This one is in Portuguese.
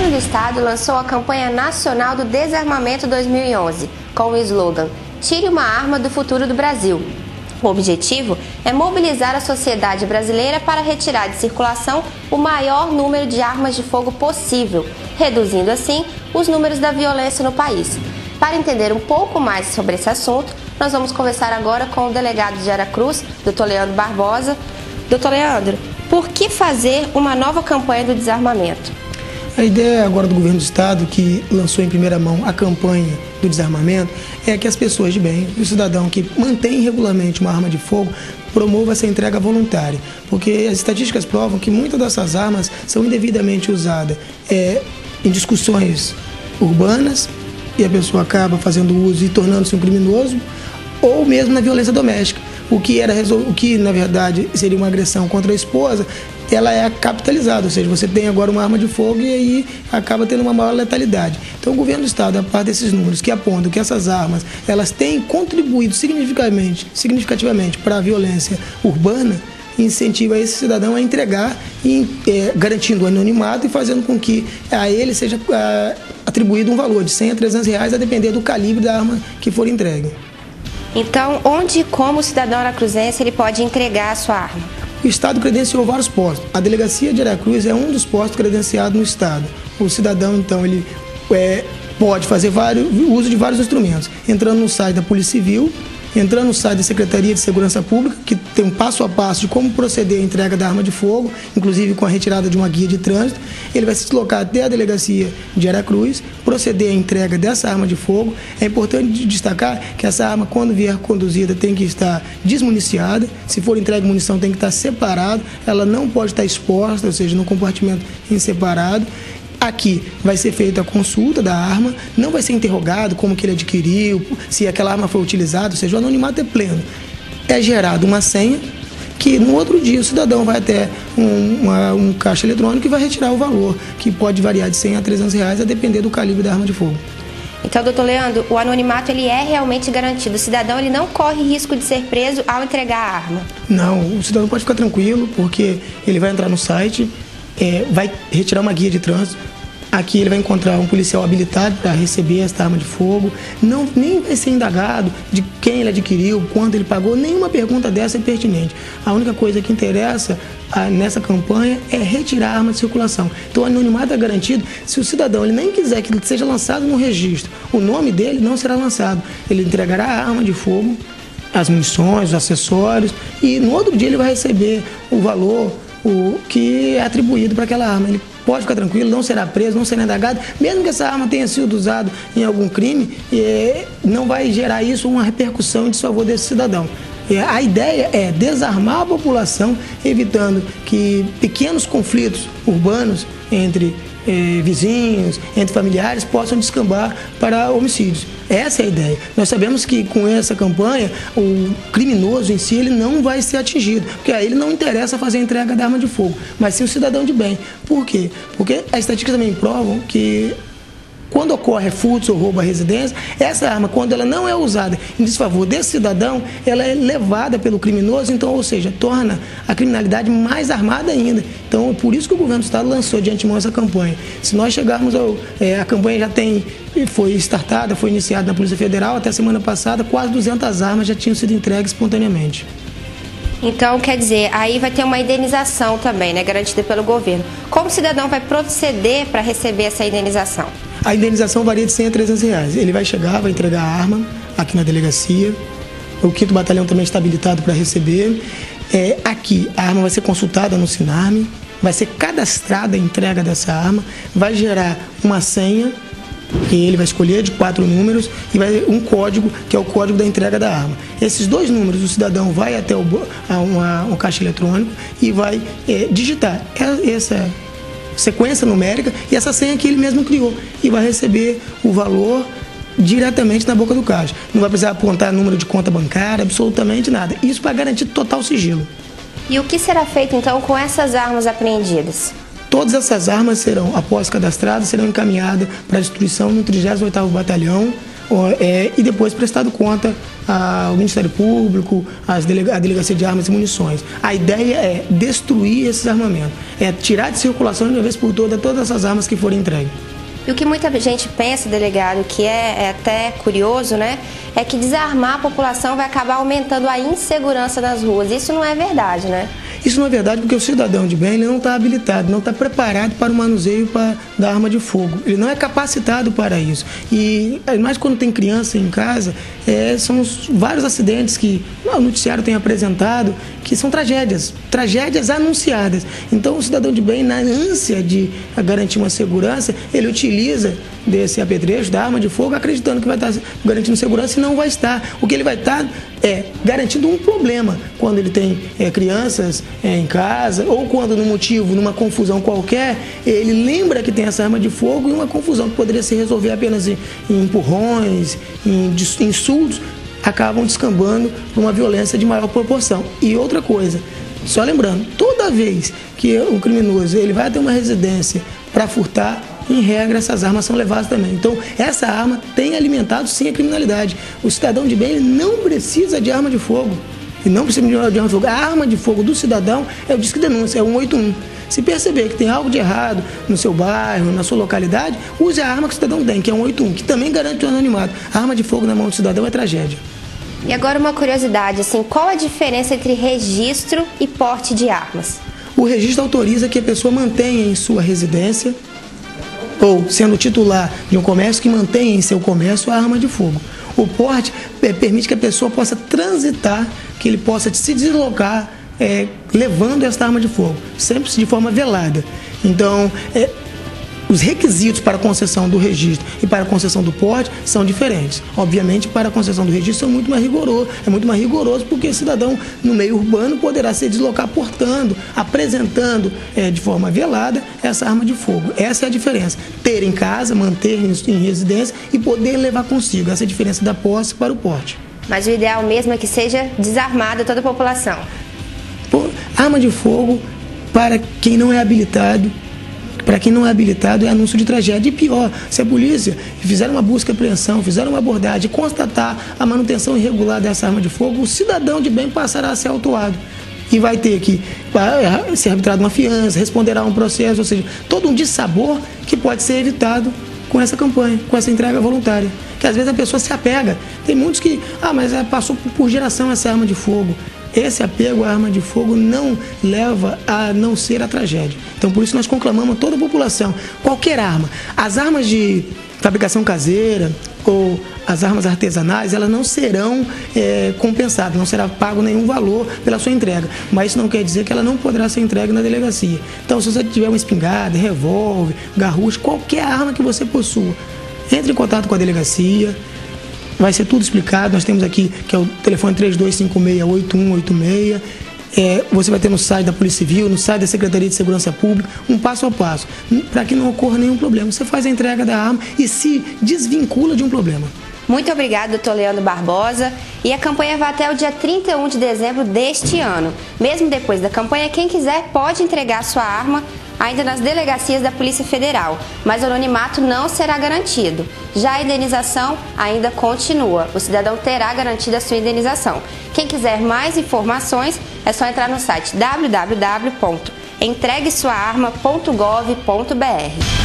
governo do estado lançou a campanha nacional do desarmamento 2011, com o slogan Tire uma arma do futuro do Brasil. O objetivo é mobilizar a sociedade brasileira para retirar de circulação o maior número de armas de fogo possível, reduzindo assim os números da violência no país. Para entender um pouco mais sobre esse assunto, nós vamos conversar agora com o delegado de Aracruz, Dr. Leandro Barbosa. Doutor Leandro, por que fazer uma nova campanha do desarmamento? A ideia agora do governo do estado, que lançou em primeira mão a campanha do desarmamento, é que as pessoas de bem, o cidadão que mantém regularmente uma arma de fogo, promova essa entrega voluntária. Porque as estatísticas provam que muitas dessas armas são indevidamente usadas é, em discussões urbanas e a pessoa acaba fazendo uso e tornando-se um criminoso, ou mesmo na violência doméstica. O que, era, o que, na verdade, seria uma agressão contra a esposa, ela é capitalizada, ou seja, você tem agora uma arma de fogo e aí acaba tendo uma maior letalidade. Então o governo do estado, a parte desses números que apontam que essas armas elas têm contribuído significativamente, significativamente para a violência urbana, incentiva esse cidadão a entregar, e, é, garantindo o anonimato e fazendo com que a ele seja é, atribuído um valor de 100 a 300 reais, a depender do calibre da arma que for entregue. Então, onde e como o cidadão aracruzense ele pode entregar a sua arma? O Estado credenciou vários postos. A delegacia de Aracruz é um dos postos credenciados no Estado. O cidadão, então, ele é, pode fazer vários, uso de vários instrumentos, entrando no site da Polícia Civil, entrando no site da Secretaria de Segurança Pública, que tem um passo a passo de como proceder a entrega da arma de fogo, inclusive com a retirada de uma guia de trânsito. Ele vai se deslocar até a delegacia de Aracruz, proceder à entrega dessa arma de fogo. É importante destacar que essa arma, quando vier conduzida, tem que estar desmuniciada. Se for entregue munição, tem que estar separado. Ela não pode estar exposta, ou seja, no compartimento em separado. Aqui vai ser feita a consulta da arma, não vai ser interrogado como que ele adquiriu, se aquela arma foi utilizada, ou seja, o anonimato é pleno. É gerada uma senha que no outro dia o cidadão vai até um, uma, um caixa eletrônico e vai retirar o valor, que pode variar de 100 a 300 reais, a depender do calibre da arma de fogo. Então, doutor Leandro, o anonimato ele é realmente garantido. O cidadão ele não corre risco de ser preso ao entregar a arma. Não, o cidadão pode ficar tranquilo, porque ele vai entrar no site, é, vai retirar uma guia de trânsito. Aqui ele vai encontrar um policial habilitado para receber esta arma de fogo. Não, nem vai ser indagado de quem ele adquiriu, quanto ele pagou. Nenhuma pergunta dessa é pertinente. A única coisa que interessa a, ah, nessa campanha é retirar a arma de circulação. Então o anonimato é garantido. Se o cidadão ele nem quiser que seja lançado no registro, o nome dele não será lançado. Ele entregará a arma de fogo, as munições, os acessórios e no outro dia ele vai receber o valor o que é atribuído para aquela arma. Ele pode ficar tranquilo, não será preso, não será indagado, mesmo que essa arma tenha sido usada em algum crime, é, não vai gerar isso uma repercussão em desfavor desse cidadão. A ideia é desarmar a população, evitando que pequenos conflitos urbanos entre eh, vizinhos, entre familiares, possam descambar para homicídios. Essa é a ideia. Nós sabemos que com essa campanha, o criminoso em si ele não vai ser atingido, porque a ele não interessa fazer a entrega da arma de fogo, mas sim o cidadão de bem. Por quê? Porque as estatísticas também provam que quando ocorre furtos ou roubo à residência, essa arma, quando ela não é usada em desfavor desse cidadão, ela é levada pelo criminoso, então, ou seja, torna a criminalidade mais armada ainda. Então, por isso que o governo do Estado lançou de antemão essa campanha. Se nós chegarmos ao. É, a campanha já tem. Foi startada, foi iniciada na Polícia Federal, até semana passada, quase 200 armas já tinham sido entregues espontaneamente. Então, quer dizer, aí vai ter uma indenização também, né, garantida pelo governo. Como o cidadão vai proceder para receber essa indenização? A indenização varia de 100 a 300 reais. Ele vai chegar, vai entregar a arma aqui na delegacia. O quinto batalhão também está habilitado para receber. É, aqui, a arma vai ser consultada no Sinarme, vai ser cadastrada a entrega dessa arma, vai gerar uma senha que ele vai escolher de quatro números e vai um código que é o código da entrega da arma. Esses dois números o cidadão vai até o, a uma, um caixa eletrônico e vai é, digitar essa sequência numérica e essa senha que ele mesmo criou e vai receber o valor diretamente na boca do caixa. Não vai precisar apontar número de conta bancária, absolutamente nada. Isso para garantir total sigilo. E o que será feito então com essas armas apreendidas? Todas essas armas serão, após cadastradas, serão encaminhadas para a destruição no 38º Batalhão, é, e depois prestado conta ao Ministério Público, às delega, à Delegacia de Armas e Munições. A ideia é destruir esses armamentos, é tirar de circulação de uma vez por todas todas essas armas que forem entregues. E o que muita gente pensa, delegado, que é, é, até curioso, né? É que desarmar a população vai acabar aumentando a insegurança nas ruas. Isso não é verdade, né? Isso não é verdade porque o cidadão de bem não está habilitado, não está preparado para o manuseio da arma de fogo. Ele não é capacitado para isso. E mais quando tem criança em casa, é, são os, vários acidentes que o noticiário tem apresentado que são tragédias, tragédias anunciadas. Então o cidadão de bem, na ânsia de garantir uma segurança, ele utiliza desse apetrecho, da arma de fogo, acreditando que vai estar garantindo segurança e não vai estar. O que ele vai estar é garantindo um problema quando ele tem é, crianças é, em casa ou quando no motivo, numa confusão qualquer, ele lembra que tem essa arma de fogo e uma confusão que poderia se resolver apenas em, em empurrões, em insultos, acabam descambando para uma violência de maior proporção. E outra coisa, só lembrando, toda vez que o criminoso ele vai ter uma residência para furtar, em regra, essas armas são levadas também. Então, essa arma tem alimentado sim a criminalidade. O cidadão de bem não precisa de arma de fogo. E não precisa de arma de fogo. A arma de fogo do cidadão é o disque denúncia, é o 181. Se perceber que tem algo de errado no seu bairro, na sua localidade, use a arma que o cidadão tem, que é um 181, que também garante o anonimato. A arma de fogo na mão do cidadão é tragédia. E agora uma curiosidade, assim, qual a diferença entre registro e porte de armas? O registro autoriza que a pessoa mantenha em sua residência ou sendo titular de um comércio que mantenha em seu comércio a arma de fogo. O porte é, permite que a pessoa possa transitar, que ele possa se deslocar é, levando esta arma de fogo, sempre de forma velada. Então, é, os requisitos para a concessão do registro e para a concessão do porte são diferentes. Obviamente, para a concessão do registro são muito mais rigoroso, é muito mais rigoroso porque o cidadão no meio urbano poderá se deslocar portando, apresentando é, de forma velada essa arma de fogo. Essa é a diferença. Ter em casa, manter em residência e poder levar consigo. Essa é a diferença da posse para o porte. Mas o ideal mesmo é que seja desarmada toda a população. Arma de fogo para quem não é habilitado para quem não é habilitado, é anúncio de tragédia. E pior, se a polícia fizer uma busca e apreensão, fizer uma abordagem, constatar a manutenção irregular dessa arma de fogo, o cidadão de bem passará a ser autuado e vai ter que ser arbitrado uma fiança, responderá a um processo, ou seja, todo um dissabor que pode ser evitado com essa campanha, com essa entrega voluntária. Que às vezes a pessoa se apega. Tem muitos que, ah, mas é, passou por geração essa arma de fogo. Esse apego à arma de fogo não leva a não ser a tragédia. Então, por isso, nós conclamamos toda a população: qualquer arma, as armas de fabricação caseira ou as armas artesanais, elas não serão é, compensadas, não será pago nenhum valor pela sua entrega. Mas isso não quer dizer que ela não poderá ser entregue na delegacia. Então, se você tiver uma espingarda, revólver, garrucha, qualquer arma que você possua, entre em contato com a delegacia, vai ser tudo explicado. Nós temos aqui que é o telefone 3256-8186. É, você vai ter no site da Polícia Civil, no site da Secretaria de Segurança Pública, um passo a passo, para que não ocorra nenhum problema. Você faz a entrega da arma e se desvincula de um problema. Muito obrigado, doutor Leandro Barbosa. E a campanha vai até o dia 31 de dezembro deste ano. Mesmo depois da campanha, quem quiser pode entregar sua arma ainda nas delegacias da Polícia Federal, mas o anonimato não será garantido. Já a indenização ainda continua. O cidadão terá garantida a sua indenização. Quem quiser mais informações é só entrar no site www.entreguesuaarma.gov.br.